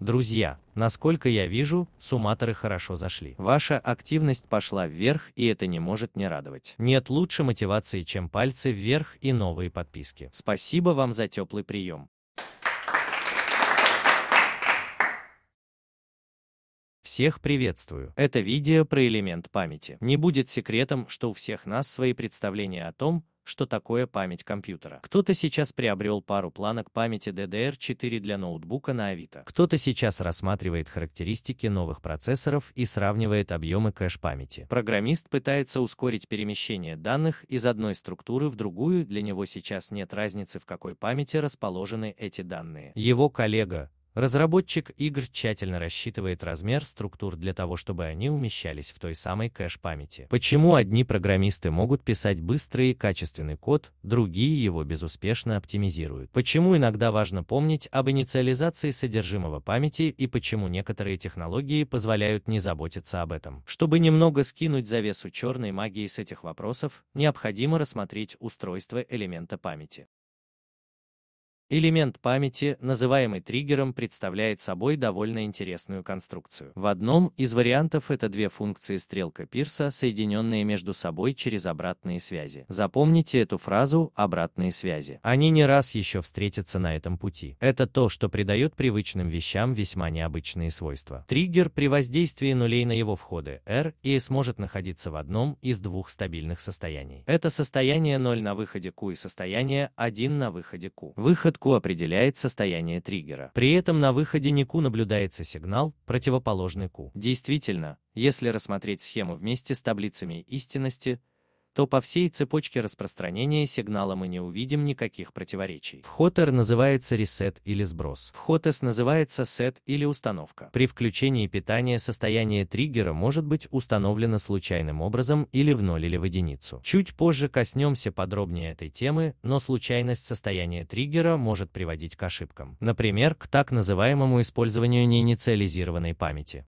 Друзья, насколько я вижу, сумматоры хорошо зашли. Ваша активность пошла вверх, и это не может не радовать. Нет лучше мотивации, чем пальцы вверх и новые подписки. Спасибо вам за теплый прием. Всех приветствую. Это видео про элемент памяти. Не будет секретом, что у всех нас свои представления о том, что такое память компьютера. Кто-то сейчас приобрел пару планок памяти DDR4 для ноутбука на Авито. Кто-то сейчас рассматривает характеристики новых процессоров и сравнивает объемы кэш-памяти. Программист пытается ускорить перемещение данных из одной структуры в другую, для него сейчас нет разницы в какой памяти расположены эти данные. Его коллега, Разработчик игр тщательно рассчитывает размер структур для того, чтобы они умещались в той самой кэш-памяти. Почему одни программисты могут писать быстрый и качественный код, другие его безуспешно оптимизируют? Почему иногда важно помнить об инициализации содержимого памяти и почему некоторые технологии позволяют не заботиться об этом? Чтобы немного скинуть завесу черной магии с этих вопросов, необходимо рассмотреть устройство элемента памяти. Элемент памяти, называемый триггером, представляет собой довольно интересную конструкцию. В одном из вариантов это две функции стрелка Пирса, соединенные между собой через обратные связи. Запомните эту фразу «обратные связи». Они не раз еще встретятся на этом пути. Это то, что придает привычным вещам весьма необычные свойства. Триггер при воздействии нулей на его входы R и S может находиться в одном из двух стабильных состояний. Это состояние 0 на выходе Q и состояние 1 на выходе Q. Выход Q определяет состояние триггера. При этом на выходе Q наблюдается сигнал, противоположный Q. Действительно, если рассмотреть схему вместе с таблицами истинности, то по всей цепочке распространения сигнала мы не увидим никаких противоречий. Вход R называется reset или сброс. Вход S называется set или установка. При включении питания состояние триггера может быть установлено случайным образом или в ноль или в единицу. Чуть позже коснемся подробнее этой темы, но случайность состояния триггера может приводить к ошибкам. Например, к так называемому использованию неинициализированной памяти.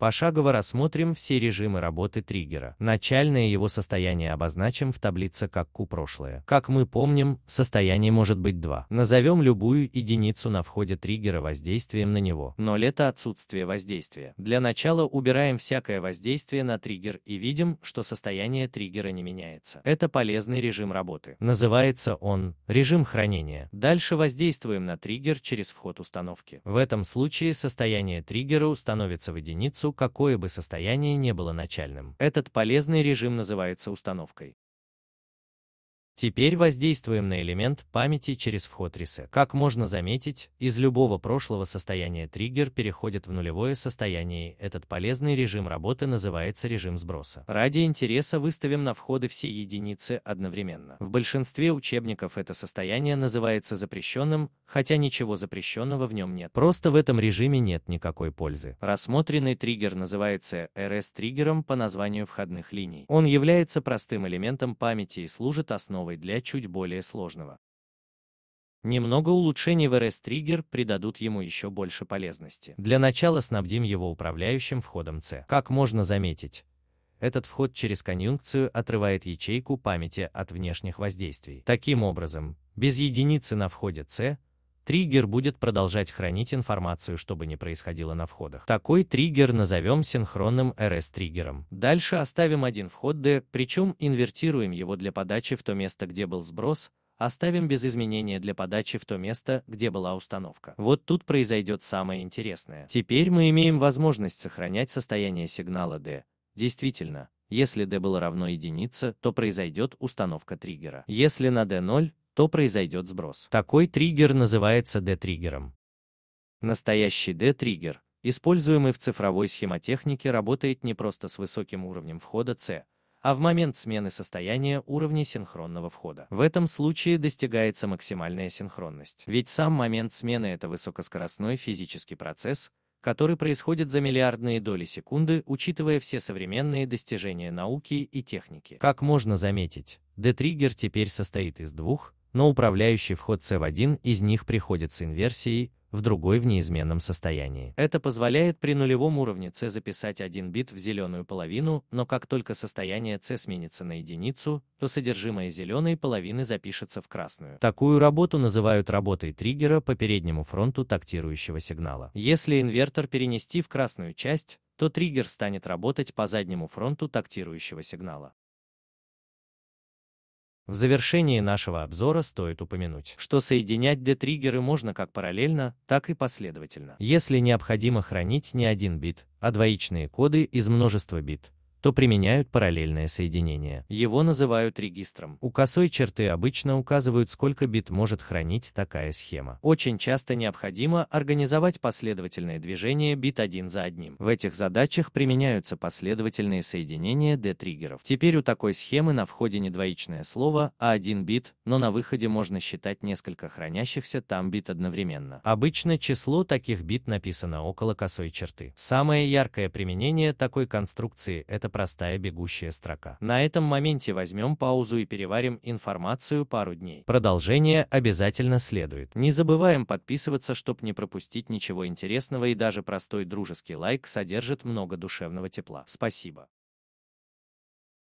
Пошагово рассмотрим все режимы работы триггера. Начальное его состояние обозначим в таблице как Q прошлое. Как мы помним, состояние может быть два. Назовем любую единицу на входе триггера воздействием на него. 0 это отсутствие воздействия. Для начала убираем всякое воздействие на триггер и видим, что состояние триггера не меняется. Это полезный режим работы. Называется он режим хранения. Дальше воздействуем на триггер через вход установки. В этом случае состояние триггера установится в единицу какое бы состояние не было начальным. Этот полезный режим называется установкой. Теперь воздействуем на элемент памяти через вход Reset. Как можно заметить, из любого прошлого состояния триггер переходит в нулевое состояние. Этот полезный режим работы называется режим сброса. Ради интереса выставим на входы все единицы одновременно. В большинстве учебников это состояние называется запрещенным, хотя ничего запрещенного в нем нет. Просто в этом режиме нет никакой пользы. Рассмотренный триггер называется RS-триггером по названию входных линий. Он является простым элементом памяти и служит основой основой для чуть более сложного. Немного улучшений в RS-триггер придадут ему еще больше полезности. Для начала снабдим его управляющим входом C. Как можно заметить, этот вход через конъюнкцию отрывает ячейку памяти от внешних воздействий. Таким образом, без единицы на входе C триггер будет продолжать хранить информацию, что бы ни происходило на входах. Такой триггер назовем синхронным RS-триггером. Дальше оставим один вход D, причем инвертируем его для подачи в то место, где был сброс, оставим без изменения для подачи в то место, где была установка. Вот тут произойдет самое интересное. Теперь мы имеем возможность сохранять состояние сигнала D. Действительно, если D было равно единице, то произойдет установка триггера. Если на D 0, то произойдет сброс. Такой триггер называется D-триггером. Настоящий D-триггер, используемый в цифровой схемотехнике, работает не просто с высоким уровнем входа C, а в момент смены состояния уровня синхронного входа. В этом случае достигается максимальная синхронность. Ведь сам момент смены — это высокоскоростной физический процесс, который происходит за миллиардные доли секунды, учитывая все современные достижения науки и техники. Как можно заметить, D-триггер теперь состоит из двух, но управляющий вход C в один из них приходит с инверсией, в другой в неизменном состоянии. Это позволяет при нулевом уровне C записать один бит в зеленую половину, но как только состояние C сменится на единицу, то содержимое зеленой половины запишется в красную. Такую работу называют работой триггера по переднему фронту тактирующего сигнала. Если инвертор перенести в красную часть, то триггер станет работать по заднему фронту тактирующего сигнала. В завершении нашего обзора стоит упомянуть, что соединять D-триггеры можно как параллельно, так и последовательно. Если необходимо хранить не один бит, а двоичные коды из множества бит, то применяют параллельное соединение. Его называют регистром. У косой черты обычно указывают, сколько бит может хранить такая схема. Очень часто необходимо организовать последовательное движение бит один за одним. В этих задачах применяются последовательные соединения D-триггеров. Теперь у такой схемы на входе не двоичное слово, а один бит, но на выходе можно считать несколько хранящихся там бит одновременно. Обычно число таких бит написано около косой черты. Самое яркое применение такой конструкции – это простая бегущая строка. На этом моменте возьмем паузу и переварим информацию пару дней. Продолжение обязательно следует. Не забываем подписываться, чтобы не пропустить ничего интересного и даже простой дружеский лайк содержит много душевного тепла. Спасибо.